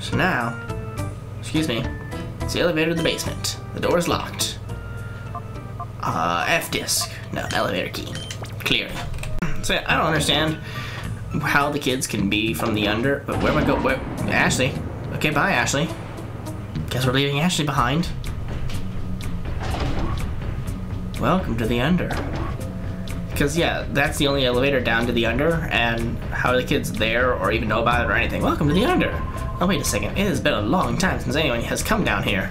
So now, excuse me, it's the elevator to the basement. The door is locked. Uh, F disk. No, elevator key. Clear. So I don't understand how the kids can be from the under. But where am I going? Where? Ashley. Okay, bye, Ashley. Guess we're leaving Ashley behind. Welcome to the under. Because, yeah, that's the only elevator down to the under, and how are the kids there or even know about it or anything? Welcome to the under. Oh, wait a second. It has been a long time since anyone has come down here.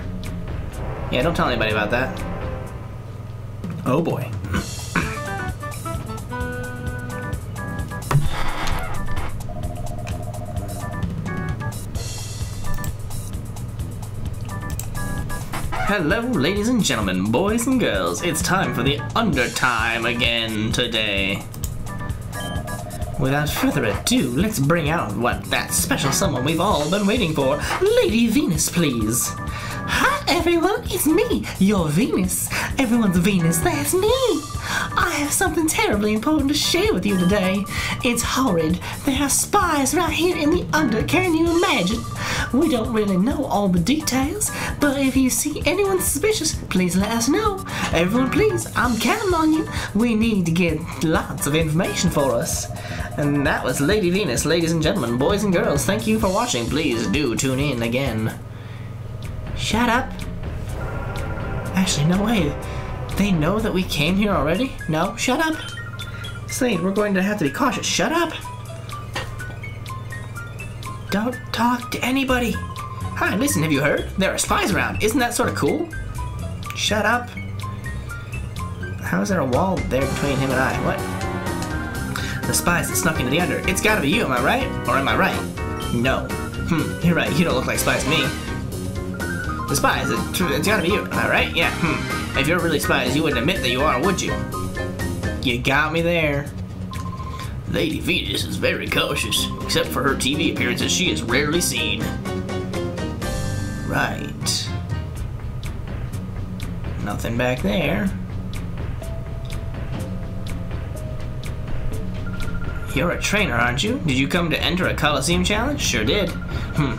Yeah, don't tell anybody about that. Oh boy. Hello, ladies and gentlemen, boys and girls. It's time for the undertime again today. Without further ado, let's bring out what that special someone we've all been waiting for. Lady Venus, please. Hi, everyone. It's me, your Venus. Everyone's Venus. That's me. I have something terribly important to share with you today. It's horrid. There are spies right here in the under. Can you imagine? We don't really know all the details, but if you see anyone suspicious, please let us know. Everyone, please, I'm counting on you. We need to get lots of information for us. And that was Lady Venus, ladies and gentlemen, boys and girls. Thank you for watching. Please do tune in again. Shut up. Actually, no way. They know that we came here already? No, shut up. Slade, we're going to have to be cautious. Shut up. Don't talk to anybody. Hi, listen, have you heard? There are spies around. Isn't that sort of cool? Shut up. How is there a wall there between him and I? What? The spies that snuck into the under. It's gotta be you, am I right? Or am I right? No. Hmm, you're right. You don't look like spies to me. The spies, it, it's gotta be you, am I right? Yeah, hmm. If you're really spies, you wouldn't admit that you are, would you? You got me there. Lady Venus is very cautious. Except for her TV appearances, she is rarely seen. Right. Nothing back there. You're a trainer, aren't you? Did you come to enter a Colosseum challenge? Sure did. Hmm.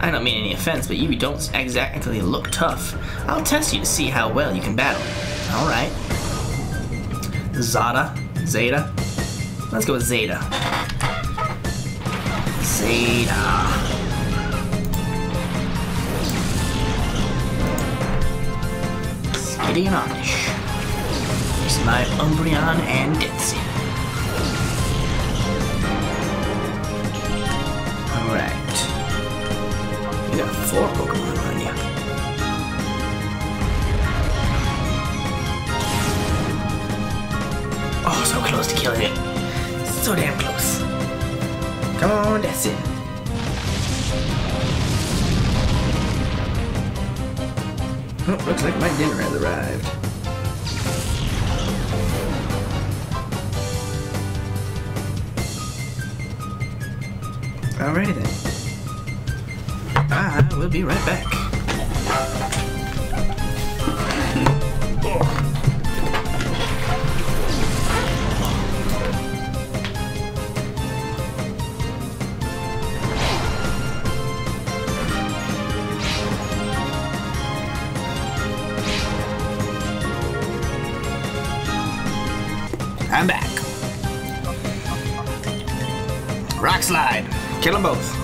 I don't mean any offense, but you don't exactly look tough. I'll test you to see how well you can battle. Alright. Zada? Zeta? Let's go with Zeta. Zeta. Skitty and Amish. It's my Umbreon and Ditsy. Four Pokemon on you. Oh, so close to killing it. So damn close. Come on, that's it. Oh, looks like my dinner has arrived. Alrighty then. I will be right back. I'm back. Rock slide. Kill them both.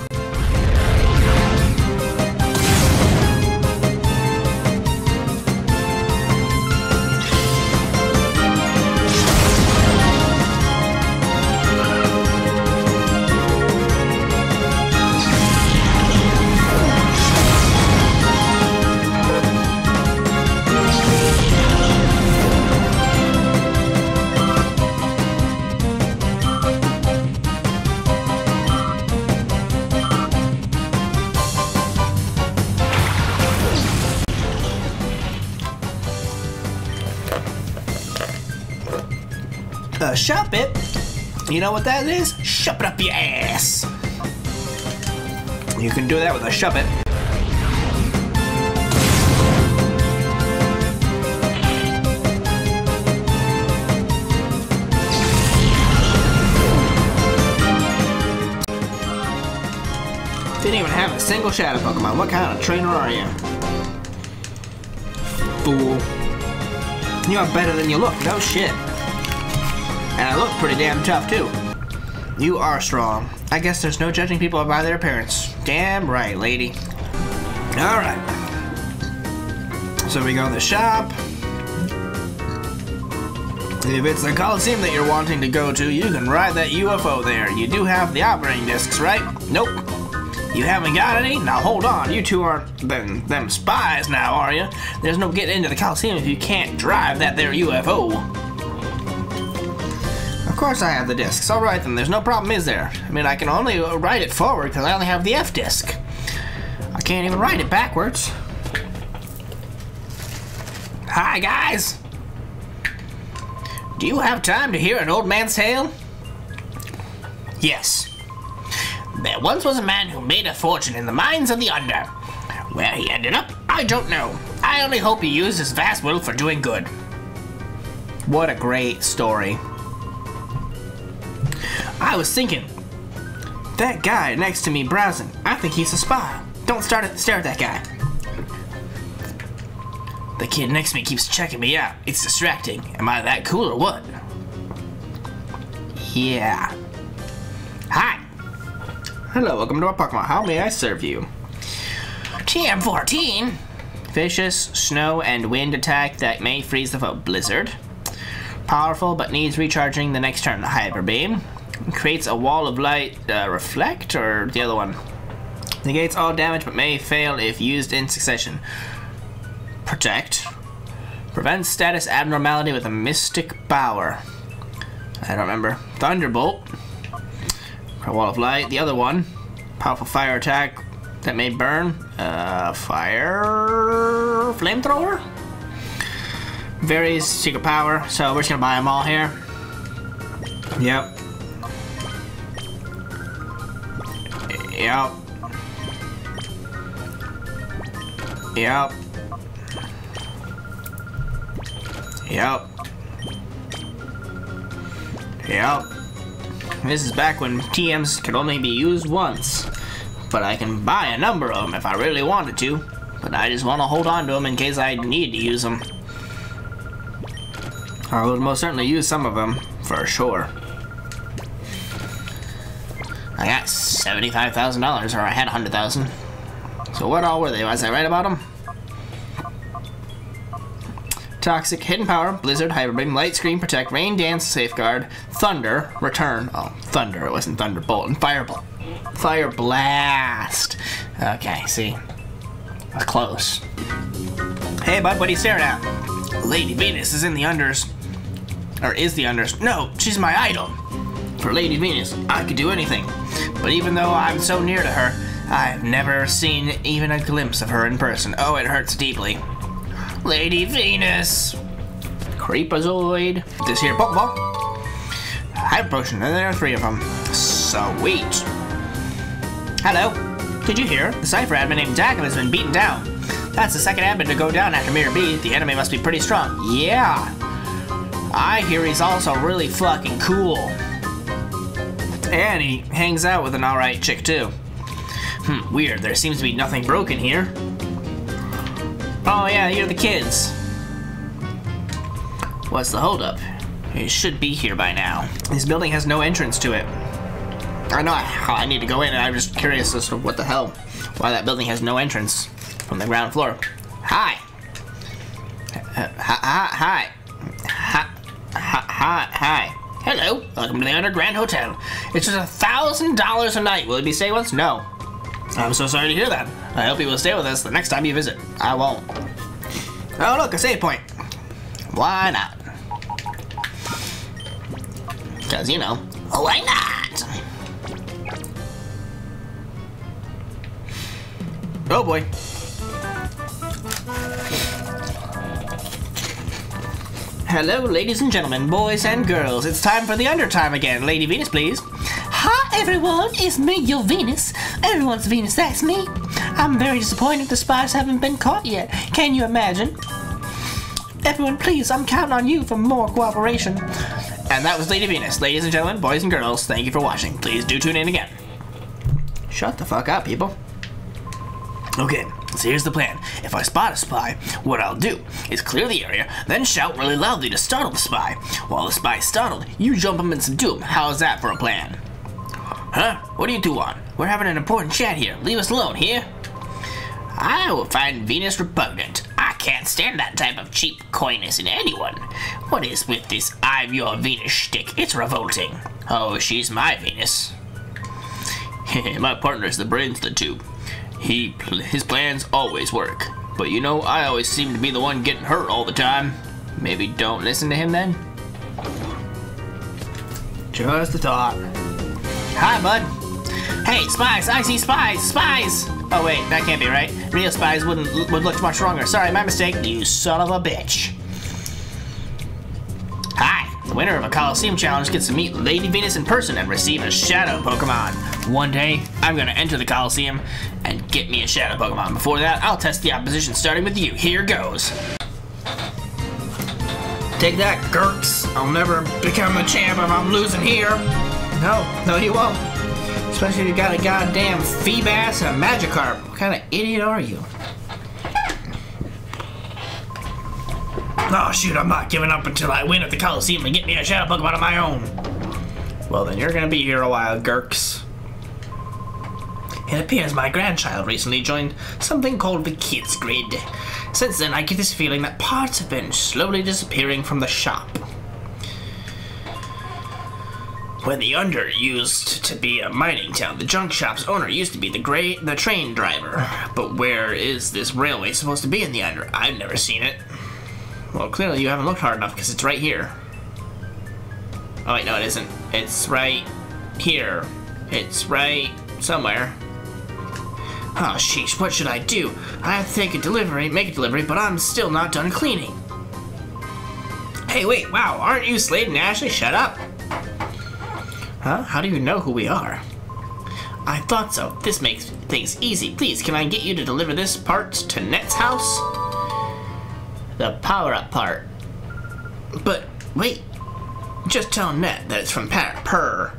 Shop it. You know what that is? Shove it up your ass. You can do that with a shove it. Didn't even have a single shadow Pokemon. What kind of trainer are you? Fool. You are better than you look. No shit. And I look pretty damn tough too. You are strong. I guess there's no judging people by their appearance. Damn right, lady. Alright. So we go to the shop. If it's the Colosseum that you're wanting to go to, you can ride that UFO there. You do have the operating discs, right? Nope. You haven't got any? Now hold on, you two aren't them, them spies now, are you? There's no getting into the Colosseum if you can't drive that there UFO. Of course I have the discs. Alright then, there's no problem, is there? I mean, I can only write it forward because I only have the F disc. I can't even write it backwards. Hi, guys! Do you have time to hear an old man's tale? Yes. There once was a man who made a fortune in the mines of the Under. Where he ended up, I don't know. I only hope he used his vast will for doing good. What a great story. I was thinking, that guy next to me browsing, I think he's a spy. Don't start at, stare at that guy. The kid next to me keeps checking me out. It's distracting. Am I that cool or what? Yeah. Hi. Hello, welcome to our Pokemon. How may I serve you? TM14. Vicious, snow, and wind attack that may freeze the foe. Blizzard. Powerful, but needs recharging the next turn. Hyper Beam. Creates a wall of light. Uh, reflect, or the other one? Negates all damage, but may fail if used in succession. Protect. Prevents status abnormality with a mystic power. I don't remember. Thunderbolt. a Wall of Light. The other one. Powerful fire attack that may burn. Uh, fire. Flamethrower? Varies secret power, so we're just gonna buy them all here. Yep. Yep. Yep. Yep. Yep. This is back when TMs could only be used once. But I can buy a number of them if I really wanted to. But I just want to hold on to them in case I need to use them. I would most certainly use some of them, for sure. I got $75,000, or I had 100000 So what all were they? Was I right about them? Toxic, Hidden Power, Blizzard, Hyper Beam, Light Screen, Protect, Rain Dance, Safeguard, Thunder, Return. Oh, Thunder, it wasn't Thunderbolt, and Fireball. Fire Blast. Okay, see. That's close. Hey, bud, what are you staring at? Lady Venus is in the unders. Or is the unders. No, she's my idol. For Lady Venus, I could do anything. But even though I'm so near to her, I've never seen even a glimpse of her in person. Oh, it hurts deeply. Lady Venus. Creepazoid. This here Pokeball. Hyper Potion, and there are three of them. Sweet. Hello. Did you hear? The Cipher admin named Dakim has been beaten down. That's the second admin to go down after Miror B. The enemy must be pretty strong. Yeah. I hear he's also really fucking cool. And he hangs out with an alright chick too. Hmm, weird. There seems to be nothing broken here. Oh yeah, you're the kids. What's the holdup? It should be here by now. This building has no entrance to it. I know how I need to go in, and I'm just curious as to what the hell, why that building has no entrance from the ground floor. Hi. Uh, hi. Hi. Hi. Hi. Hi. Hello. Welcome to the Underground Hotel. It's just a thousand dollars a night. Will it be stay with us? No. I'm so sorry to hear that. I hope you will stay with us the next time you visit. I won't. Oh, look, a save point. Why not? Because, you know, why not? Oh boy. Hello, ladies and gentlemen, boys and girls. It's time for the undertime again. Lady Venus, please. Hi everyone, it's me, your Venus. Everyone's Venus, that's me. I'm very disappointed the spies haven't been caught yet. Can you imagine? Everyone, please, I'm counting on you for more cooperation. And that was Lady Venus. Ladies and gentlemen, boys and girls, thank you for watching. Please do tune in again. Shut the fuck up, people. Okay, so here's the plan. If I spot a spy, what I'll do is clear the area, then shout really loudly to startle the spy. While the spy is startled, you jump him and subdue him. How's that for a plan? Huh? What do you two want? We're having an important chat here. Leave us alone, here. I will find Venus repugnant. I can't stand that type of cheap coyness in anyone. What is with this I'm your Venus shtick? It's revolting. Oh, she's my Venus. my partner's the brains of the two. He, his plans always work. But you know, I always seem to be the one getting hurt all the time. Maybe don't listen to him then? Just a thought. Hi, bud. Hey, spies! I see spies! Spies! Oh wait, that can't be right. Real spies wouldn't would look much stronger. Sorry, my mistake. You son of a bitch. The winner of a Colosseum challenge gets to meet Lady Venus in person and receive a Shadow Pokemon. One day, I'm gonna enter the Colosseum and get me a Shadow Pokemon. Before that, I'll test the opposition starting with you. Here goes. Take that, Gurks. I'll never become a champ if I'm losing here. No, no, you won't. Especially if you got a goddamn Feebas and a Magikarp. What kind of idiot are you? Oh shoot, I'm not giving up until I win at the Colosseum and get me a Shadow Pokemon of my own. Well then, you're gonna be here a while, Gurks. It appears my grandchild recently joined something called the Kids Grid. Since then, I get this feeling that parts have been slowly disappearing from the shop. When the Under used to be a mining town, the junk shop's owner used to be the the train driver. But where is this railway supposed to be in the Under? I've never seen it. Well, clearly you haven't looked hard enough because it's right here. Oh wait, no it isn't. It's right here. It's right somewhere. Oh sheesh, what should I do? I have to take a delivery, make a delivery, but I'm still not done cleaning. Hey, wait, wow, aren't you Slade and Ashley? Shut up. Huh? How do you know who we are? I thought so. This makes things easy. Please, can I get you to deliver this part to Nett's house? The power-up part. But, wait. Just tell Nett that it's from Pat Purr.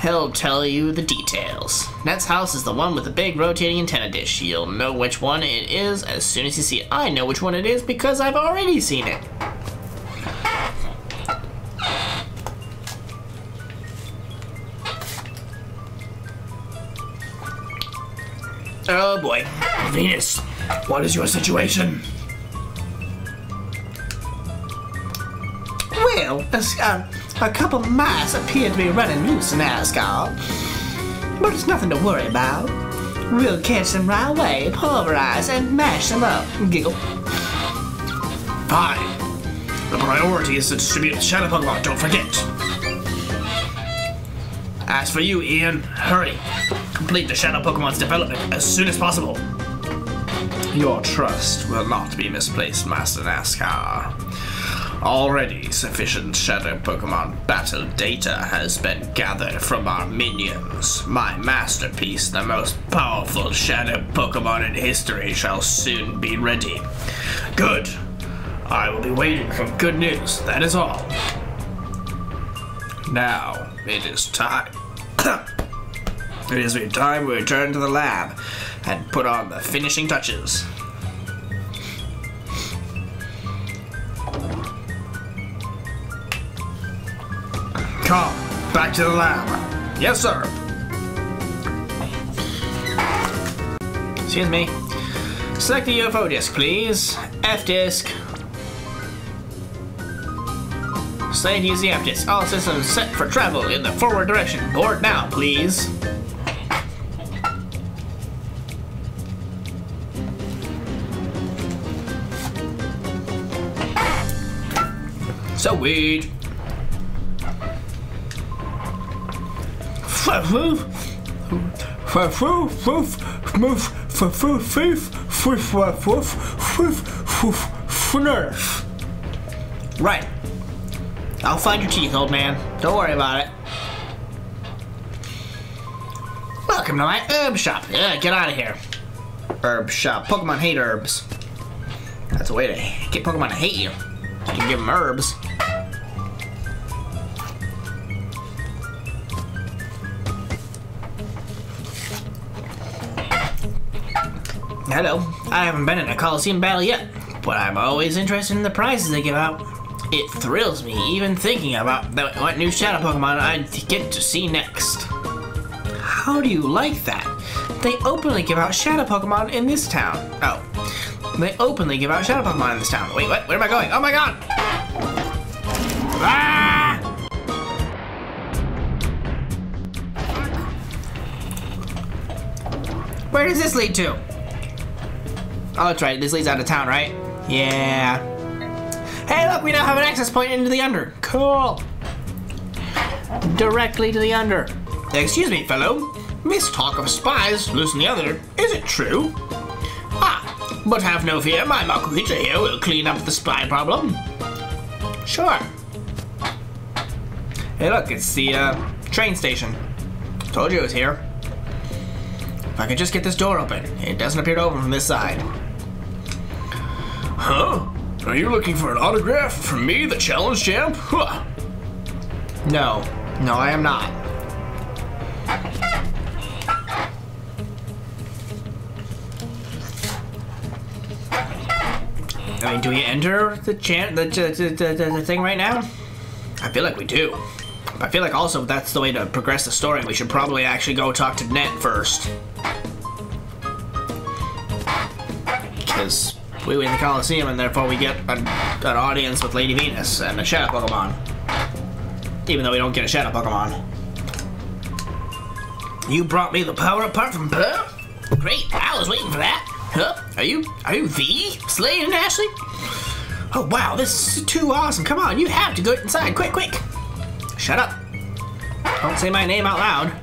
He'll tell you the details. Nett's house is the one with the big rotating antenna dish. You'll know which one it is as soon as you see it. I know which one it is because I've already seen it. Oh boy. Venus, what is your situation? Uh, a couple mice appear to be running loose in Asgard. But it's nothing to worry about. We'll catch them right away, pulverize, and mash them up. Giggle. Fine. The priority is to distribute the Shadow Pokemon, don't forget. As for you, Ein, hurry. Complete the Shadow Pokemon's development as soon as possible. Your trust will not be misplaced, Master Nascour. Already sufficient Shadow Pokemon battle data has been gathered from our minions. My masterpiece, the most powerful Shadow Pokemon in history, shall soon be ready. Good. I will be waiting for good news, that is all. Now, it is time. it is time we return to the lab and put on the finishing touches. Come, back to the lab. Yes, sir. Excuse me. Select the UFO disk, please. F disk. Slade use the F disk. All systems set for travel in the forward direction. Board now, please. So weird. Right. I'll find your teeth, old man. Don't worry about it. Welcome to my herb shop. Yeah, get out of here. Herb shop. Pokemon hate herbs. That's a way to get Pokemon to hate you. You can give them herbs. Hello. I haven't been in a Colosseum battle yet, but I'm always interested in the prizes they give out. It thrills me even thinking about what new shadow Pokemon I get to see next. How do you like that? They openly give out shadow Pokemon in this town. Oh. They openly give out shadow Pokemon in this town. Wait, what? Where am I going? Oh my god! Ah! Where does this lead to? Oh, that's right. This leads out of town, right? Yeah. Hey, look, we now have an access point into the under. Cool. Directly to the under. Excuse me, fellow. Miss talk of spies loose in the under. Is it true? Ah, but have no fear. My Makuhita here will clean up the spy problem. Sure. Hey, look, it's the uh, train station. Told you it was here. If I could just get this door open. It doesn't appear to open from this side. Huh? Are you looking for an autograph from me, the challenge champ? Huh. No. No, I am not. I mean, do we enter the chan the, the, the, the, the thing right now? I feel like we do. I feel like also that's the way to progress the story. We should probably actually go talk to Nett first. Because we win the Colosseum and therefore we get an, an audience with Lady Venus and a Shadow Pokemon. Even though we don't get a Shadow Pokemon. You brought me the power apart from Pearl? Great, I was waiting for that. Huh? Are you are you the Slade and Ashley? Oh wow, this is too awesome. Come on, you have to go inside. Quick, quick. Shut up. Don't say my name out loud.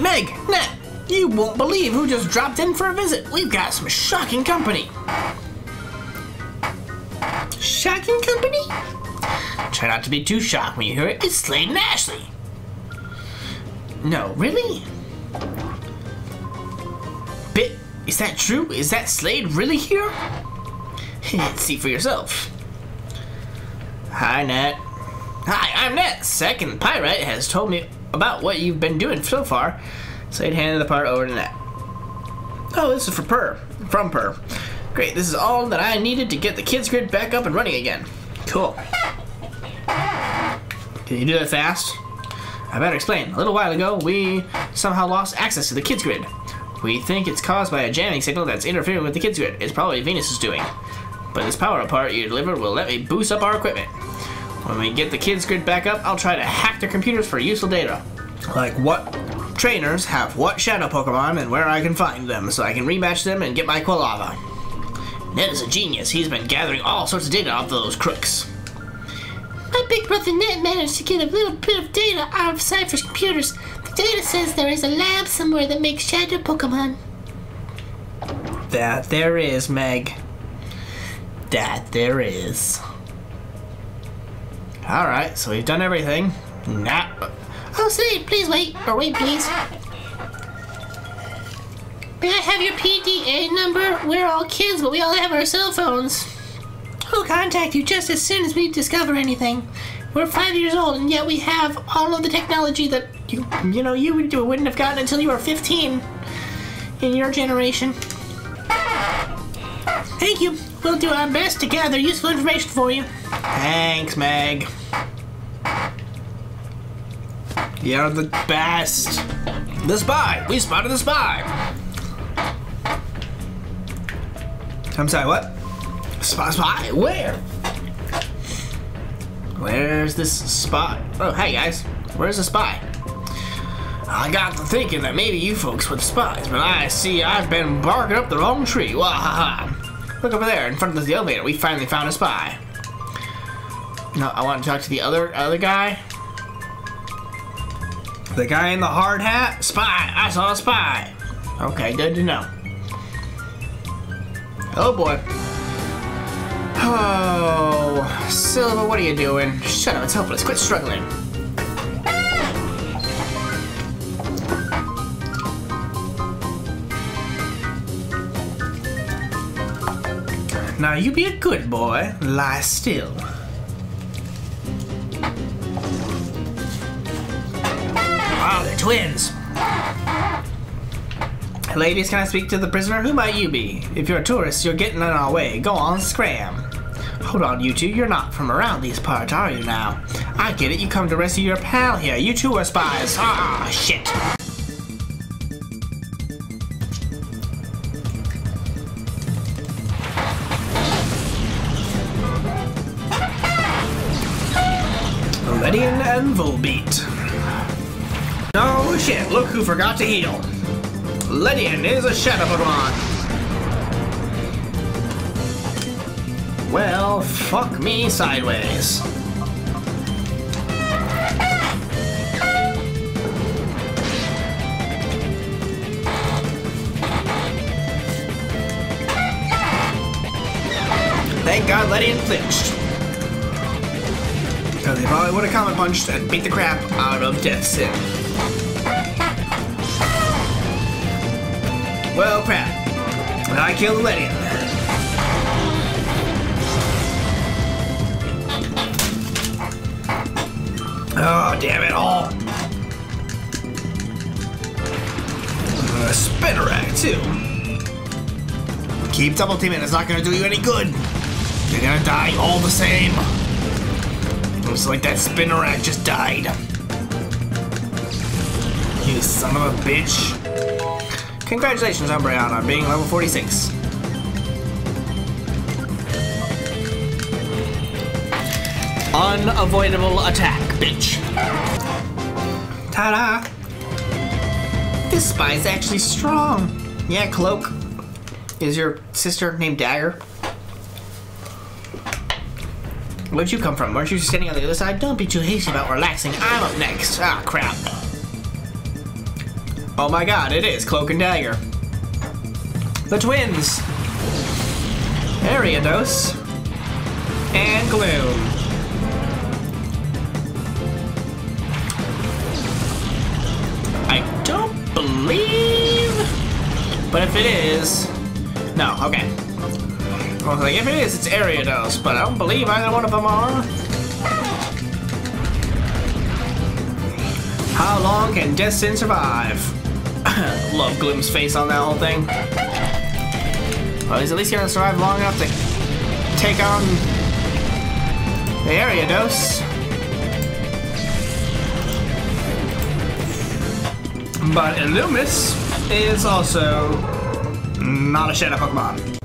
Meg, Nat, you won't believe who just dropped in for a visit. We've got some shocking company. Shocking company? Try not to be too shocked when you hear it. It's Slade and Ashley. No, really? Bit, is that true? Is that Slade really here? See for yourself. Hi, Nat. Hi, I'm Nat. Second Pyrite has told me about what you've been doing so far. Slade handed the part over to Nat. Oh, this is for Purr. From Purr. Great, this is all that I needed to get the kids grid back up and running again. Cool. Can you do that fast? I better explain. A little while ago, we somehow lost access to the kids grid. We think it's caused by a jamming signal that's interfering with the kids grid. It's probably Venus is doing. But this power part you delivered will let me boost up our equipment. When we get the kids grid back up, I'll try to hack their computers for useful data. Like what trainers have what shadow Pokemon and where I can find them so I can rematch them and get my Quilava. Ned is a genius. He's been gathering all sorts of data off those crooks. My big brother Ned managed to get a little bit of data out of Cipher's computers. The data says there is a lab somewhere that makes shadow Pokemon. That there is, Meg. That there is. Alright, so we've done everything. Now, Oh, say, please wait. Or wait, please. May I have your PDA number? We're all kids, but we all have our cell phones. We'll contact you just as soon as we discover anything. We're five years old, and yet we have all of the technology that you, you know, you would- wouldn't have gotten until you were 15 in your generation. Thank you. We'll do our best to gather useful information for you. thanks, Meg. You're the best. The spy! We spotted the spy! I'm sorry, what? Spy, spy? Where? Where's this spy? Oh, hey guys. Where's the spy? I got to thinking that maybe you folks were the spies, but I see I've been barking up the wrong tree. Wahaha. Look over there in front of the elevator. We finally found a spy. No, I want to talk to the other other guy. The guy in the hard hat? Spy! I saw a spy! Okay, good to know. Oh boy. Oh, Silva, what are you doing? Shut up, it's hopeless. Quit struggling. Now you be a good boy. Lie still. Wow, they're twins. Ladies, can I speak to the prisoner? Who might you be? If you're a tourist, you're getting in our way. Go on, scram. Hold on, you two. You're not from around these parts, are you now? I get it. You come to rescue your pal here. You two are spies. Ah, shit. Ledian and Volbeat. No shit, look who forgot to heal. Ledian is a shadow Pokemon. Well, fuck me sideways. Thank God Ledian flinched. He probably would have common punched and beat the crap out of Death Sim. Well, crap. I killed Ledian. Oh, damn it all. Uh, Spinarak, too. Keep double teaming, it's not gonna do you any good. You're gonna die all the same. Looks like that Spinarak just died. You son of a bitch. Congratulations, Umbreon, on being level 46. Unavoidable attack, bitch. Ta-da! This spy is actually strong. Yeah, Cloak. Is your sister named Dagger? Where'd you come from? Weren't you standing on the other side? Don't be too hasty about relaxing. I'm up next. Ah, crap. Oh my god, it is Cloak and Dagger. The twins! Ariados. And Gloom. I don't believe. But if it is, no. Okay. I was like, if it is, it's Ariados, but I don't believe either one of them are. How long can Destin survive? Love Gloom's face on that whole thing. Well, he's at least gonna survive long enough to take on the Ariados. But Illumise is also not a Shadow Pokemon.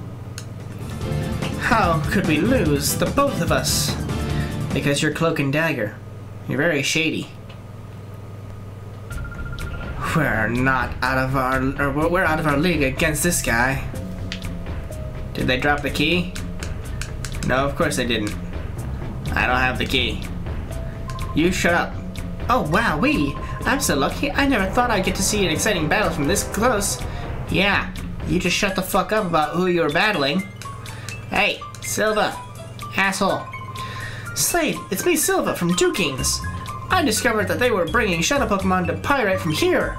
How could we lose, the both of us? Because you're Cloak and Dagger. You're very shady. We're not out of our, we're- out of our league against this guy. Did they drop the key? No, of course they didn't. I don't have the key. You shut up. Oh, wow, we. I'm so lucky. I never thought I'd get to see an exciting battle from this close. Yeah, you just shut the fuck up about who you were battling. Hey, Silva. Asshole. Slade, it's me, Silva, from Duking's. I discovered that they were bringing Shadow Pokemon to Pyrite from here.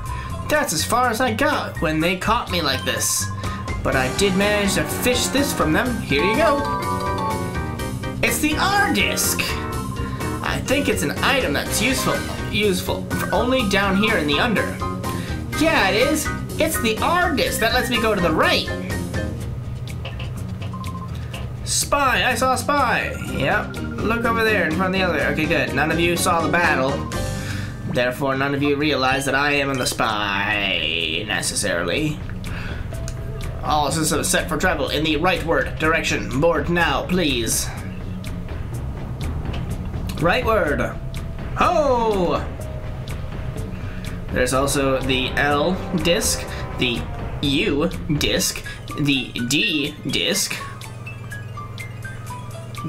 That's as far as I got when they caught me like this. But I did manage to fish this from them. Here you go. It's the R-Disc. I think it's an item that's useful, useful for only down here in the under. Yeah, it is. It's the R disc that lets me go to the right. Spy, I saw a spy. Yep, look over there in front of the other. Okay, good. None of you saw the battle. Therefore, none of you realize that I am the spy necessarily. All systems set for travel in the rightward direction. Board now, please. Rightward. Ho! There's also the L disc, the U disc, the D disc,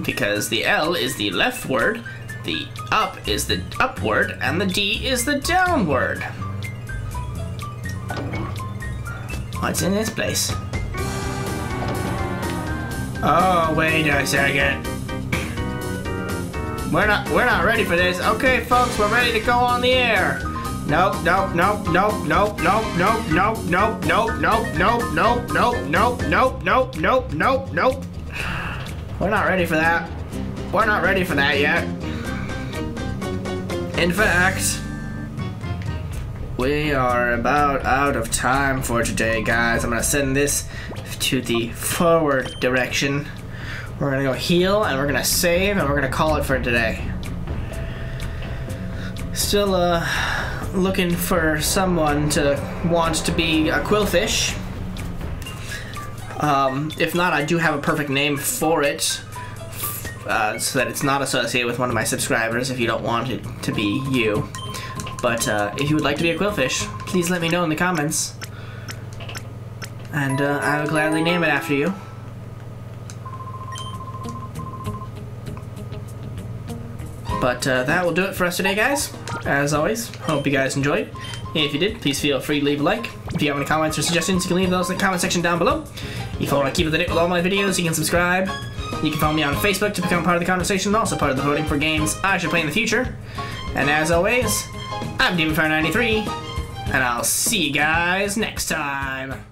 because the L is the leftward, the up is the upward, and the D is the downward. What's in this place? Oh, wait a second. We're not we're not ready for this. Okay, folks, we're ready to go on the air. Nope, nope, nope, nope, nope, nope, nope, nope, nope, nope, nope, nope, nope, nope, nope, nope, nope, nope, nope, nope. We're not ready for that. We're not ready for that yet. In fact, we are about out of time for today, guys. I'm gonna send this to the forward direction. We're gonna go heal and we're gonna save and we're gonna call it for today. Still, uh, looking for someone to want to be a Qwilfish. Um, if not, I do have a perfect name for it. Uh, so that it's not associated with one of my subscribers if you don't want it to be you. But uh, if you would like to be a Qwilfish, please let me know in the comments. And uh, I will gladly name it after you. But uh, that will do it for us today, guys. As always, hope you guys enjoyed. If you did, please feel free to leave a like. If you have any comments or suggestions, you can leave those in the comment section down below. If you want to keep up to date with all my videos, you can subscribe. You can follow me on Facebook to become part of the conversation, and also part of the voting for games I should play in the future. And as always, I'm DemonFire93, and I'll see you guys next time.